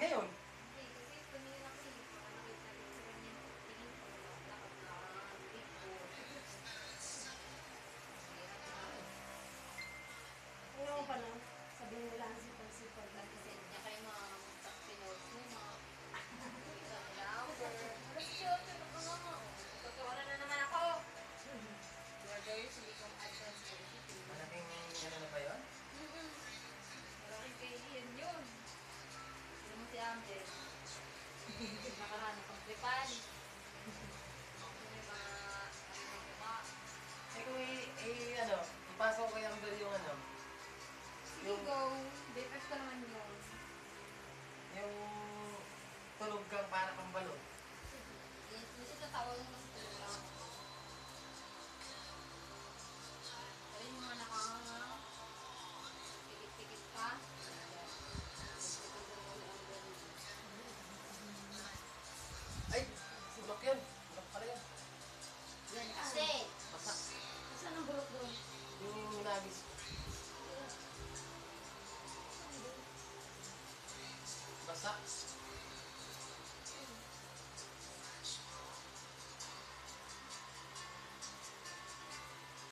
没有 Depan. Eh, kung i, i, ano, ipasok ko yung bell yung ano,